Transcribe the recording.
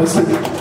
Você.